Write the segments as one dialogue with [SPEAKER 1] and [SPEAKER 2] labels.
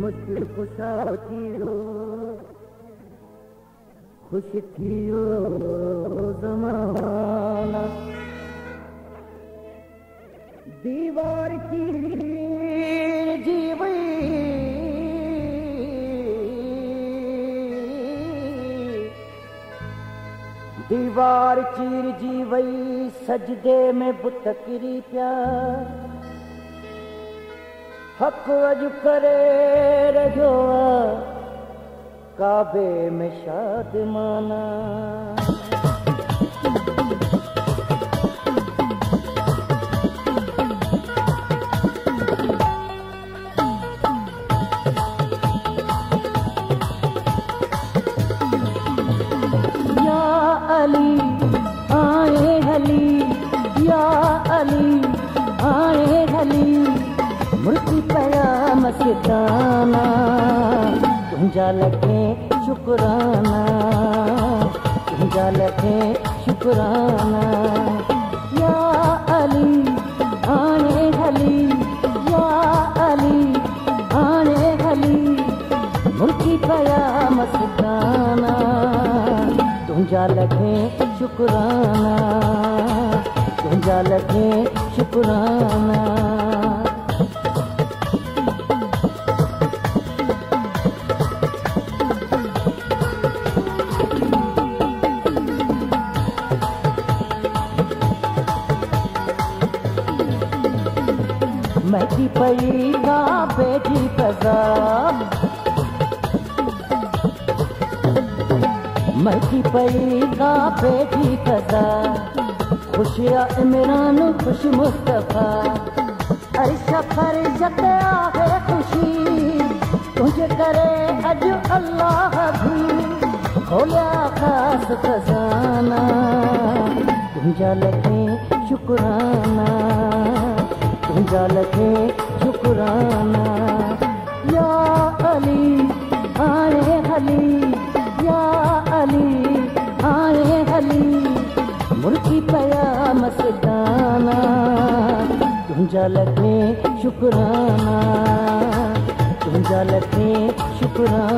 [SPEAKER 1] مشڪل خشا ٿي خوش ٿي ويو زمانا ديوار چير ديوار چير جي وئي سجدي ۾ بت ڪري پيا. حق اڄ ڪري رهيو ڪابي ۾ شادمانا. يا شکانہ جا لگے شکرانہ جا لگے شکرانہ۔ یا علی، آنے حلی یا علی، آنے حلی ملکی پیا مسکانہ جا لگے شکرانہ جا لگے شکرانہ۔ مٹی پڑی گا بیٹھی پزا مٹی پڑی گا بیٹھی پزا خوش عمران خوش مصطفیٰ ایسا پر جتا ہے خوشی تجھے کرے اج اللہ بھی کھولیا خاص خزانہ تجھا لگے شکرانہ رکھے شکرانا۔ یا علی آئے علی۔ یا علی آئے علی۔ مرکی پیا مسدانہ تنجا لکھے شکرانا۔ تنجا لکھے شکرانا۔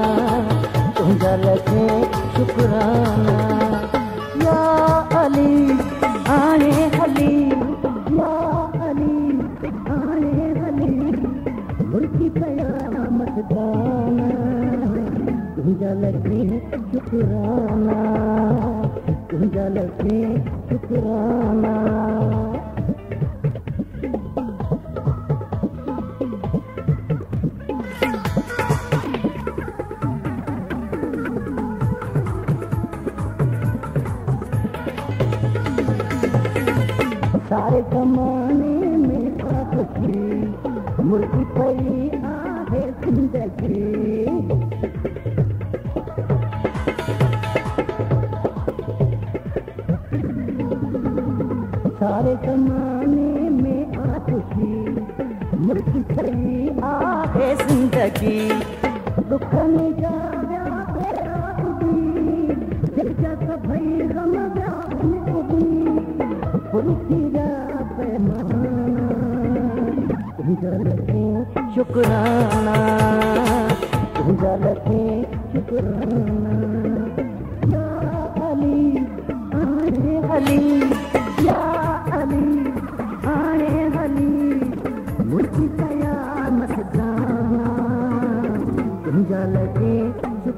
[SPEAKER 1] شکرانا گنجل سارے کمانے میں پاپ کی مرغی سارے کمانے میں آتشی مجھ کھڑی آہے زندگی دکھن جا بھائی غم شکرانہ جلتے شکرانہ علی علی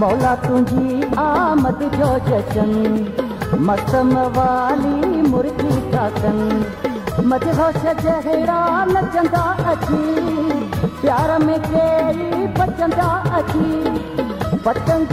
[SPEAKER 1] مولا تجھی آمد جو جشن مسم والی مرغی کا تن مت ہوش نچندا اچھی پیار میں کیری بچندا اچھی۔ پتنگ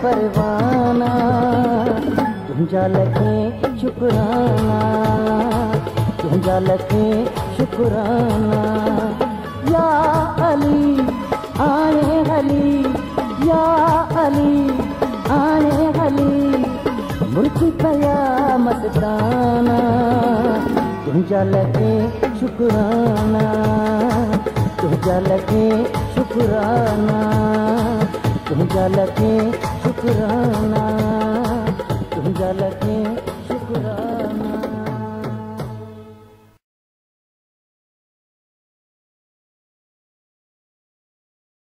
[SPEAKER 1] پروانا تنجا لگیں شکرانا تنجا لگیں شکرانا یا علی، آنے علی یا علی، آنے علی مرکی پیا مستانہ تجھا لگے شکرانہ تجھا لگے شکرانہ تجھا لگے شکرانہ تجھا لگے شکرانہ